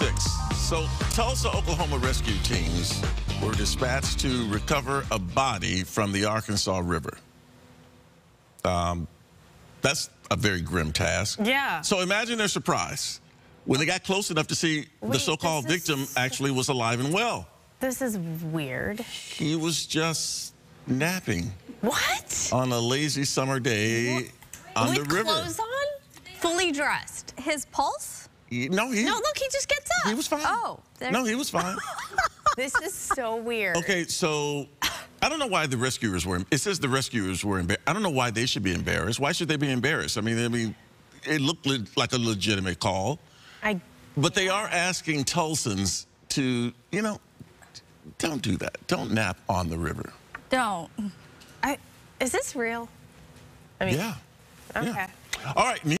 6. So, Tulsa, Oklahoma rescue teams were dispatched to recover a body from the Arkansas River. Um, that's a very grim task. Yeah. So, imagine their surprise when they got close enough to see the so called is- victim actually was alive and well. This is weird. He was just napping What? on a lazy summer day on With the river. clothes on? Fully dressed. His pulse? He- no, he, No, look, he just gets up. he was fine. Oh, there- no, he was fine. This is so weird. Okay, so I don't know why the rescuers were. It says the rescuers were embarrassed. I don't know why they should be embarrassed. Why should they be embarrassed? I mean, I mean, it looked like a legitimate call, I but they are asking Tulsans to, you know, don't do that. Don't nap on the river. Don't. I is this real? I mean, Yeah. okay. Yeah. All right.